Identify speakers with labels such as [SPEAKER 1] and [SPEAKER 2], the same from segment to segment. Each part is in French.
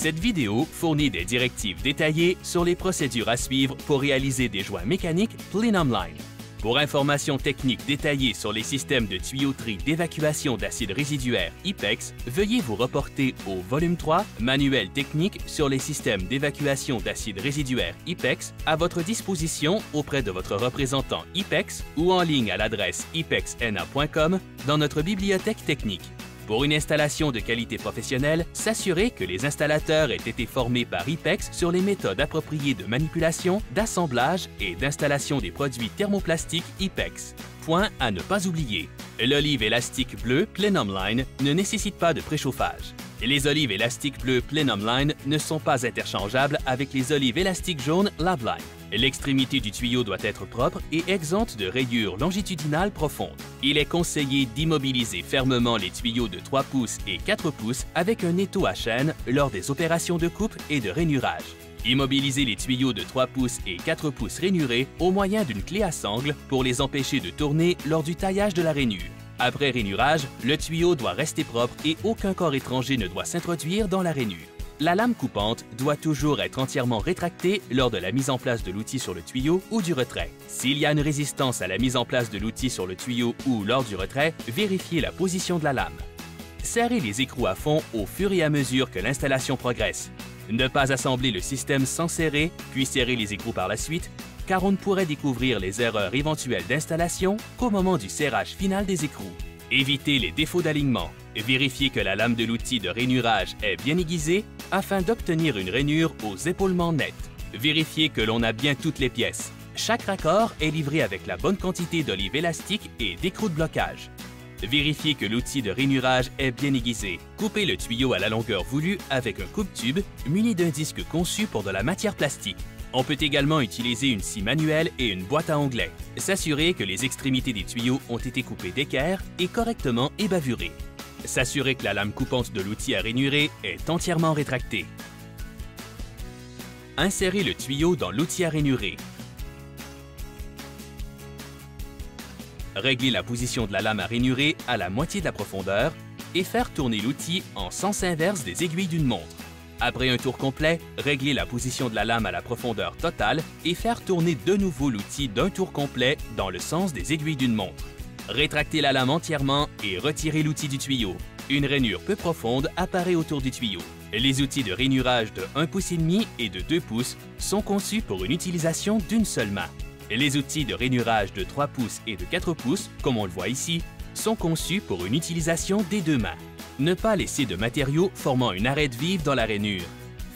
[SPEAKER 1] Cette vidéo fournit des directives détaillées sur les procédures à suivre pour réaliser des joints mécaniques Plenum Line. Pour informations techniques détaillées sur les systèmes de tuyauterie d'évacuation d'acide résiduaire IPEX, veuillez vous reporter au volume 3, Manuel technique sur les systèmes d'évacuation d'acide résiduaire IPEX, à votre disposition auprès de votre représentant IPEX ou en ligne à l'adresse ipexna.com dans notre bibliothèque technique. Pour une installation de qualité professionnelle, s'assurer que les installateurs aient été formés par IPEX sur les méthodes appropriées de manipulation, d'assemblage et d'installation des produits thermoplastiques IPEX. Point à ne pas oublier. L'olive élastique bleue Plenum Line ne nécessite pas de préchauffage. Les olives élastiques bleues Plenum Line ne sont pas interchangeables avec les olives élastiques jaunes Line. L'extrémité du tuyau doit être propre et exempte de rayures longitudinales profondes. Il est conseillé d'immobiliser fermement les tuyaux de 3 pouces et 4 pouces avec un étau à chaîne lors des opérations de coupe et de rainurage. Immobiliser les tuyaux de 3 pouces et 4 pouces rainurés au moyen d'une clé à sangle pour les empêcher de tourner lors du taillage de la rainure. Après rainurage, le tuyau doit rester propre et aucun corps étranger ne doit s'introduire dans la rainure. La lame coupante doit toujours être entièrement rétractée lors de la mise en place de l'outil sur le tuyau ou du retrait. S'il y a une résistance à la mise en place de l'outil sur le tuyau ou lors du retrait, vérifiez la position de la lame. Serrez les écrous à fond au fur et à mesure que l'installation progresse. Ne pas assembler le système sans serrer, puis serrer les écrous par la suite, car on ne pourrait découvrir les erreurs éventuelles d'installation qu'au moment du serrage final des écrous. Évitez les défauts d'alignement. Vérifiez que la lame de l'outil de rainurage est bien aiguisée afin d'obtenir une rainure aux épaulements nets. Vérifiez que l'on a bien toutes les pièces. Chaque raccord est livré avec la bonne quantité d'olive élastique et d'écrou de blocage. Vérifiez que l'outil de rainurage est bien aiguisé. Coupez le tuyau à la longueur voulue avec un coupe-tube muni d'un disque conçu pour de la matière plastique. On peut également utiliser une scie manuelle et une boîte à onglets. S'assurer que les extrémités des tuyaux ont été coupées d'équerre et correctement ébavurées. S'assurer que la lame coupante de l'outil à rainurer est entièrement rétractée. Insérer le tuyau dans l'outil à rainurer. Régler la position de la lame à rainurer à la moitié de la profondeur et faire tourner l'outil en sens inverse des aiguilles d'une montre. Après un tour complet, régler la position de la lame à la profondeur totale et faire tourner de nouveau l'outil d'un tour complet dans le sens des aiguilles d'une montre. Rétractez la lame entièrement et retirez l'outil du tuyau. Une rainure peu profonde apparaît autour du tuyau. Les outils de rainurage de 1 pouce et demi et de 2 pouces sont conçus pour une utilisation d'une seule main. Les outils de rainurage de 3 pouces et de 4 pouces, comme on le voit ici, sont conçus pour une utilisation des deux mains. Ne pas laisser de matériaux formant une arête vive dans la rainure.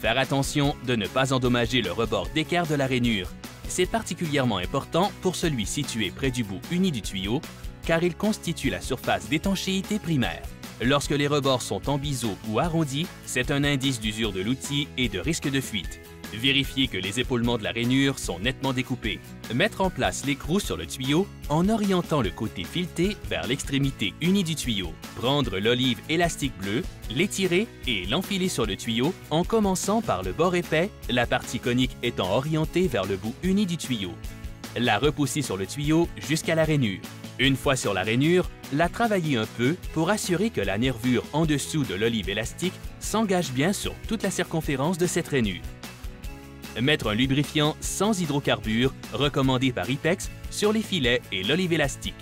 [SPEAKER 1] Faire attention de ne pas endommager le rebord d'équerre de la rainure. C'est particulièrement important pour celui situé près du bout uni du tuyau, car il constitue la surface d'étanchéité primaire. Lorsque les rebords sont en biseau ou arrondis, c'est un indice d'usure de l'outil et de risque de fuite. Vérifiez que les épaulements de la rainure sont nettement découpés. Mettre en place l'écrou sur le tuyau en orientant le côté fileté vers l'extrémité unie du tuyau. Prendre l'olive élastique bleue, l'étirer et l'enfiler sur le tuyau en commençant par le bord épais, la partie conique étant orientée vers le bout uni du tuyau. La repousser sur le tuyau jusqu'à la rainure. Une fois sur la rainure, la travailler un peu pour assurer que la nervure en dessous de l'olive élastique s'engage bien sur toute la circonférence de cette rainure. Mettre un lubrifiant sans hydrocarbures, recommandé par IPEX, sur les filets et l'olive élastique.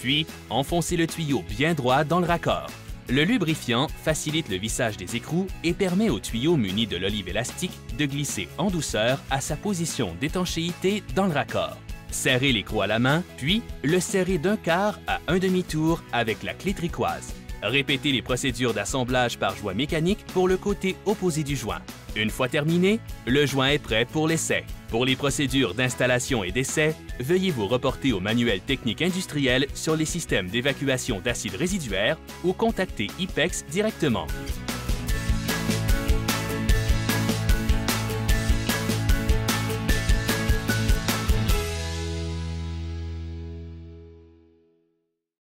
[SPEAKER 1] Puis, enfoncer le tuyau bien droit dans le raccord. Le lubrifiant facilite le vissage des écrous et permet au tuyau muni de l'olive élastique de glisser en douceur à sa position d'étanchéité dans le raccord. Serrez l'écrou à la main, puis le serrer d'un quart à un demi-tour avec la clé tricoise. Répétez les procédures d'assemblage par joint mécanique pour le côté opposé du joint. Une fois terminé, le joint est prêt pour l'essai. Pour les procédures d'installation et d'essai, veuillez vous reporter au manuel technique industriel sur les systèmes d'évacuation d'acide résiduaire ou contacter IPEX directement.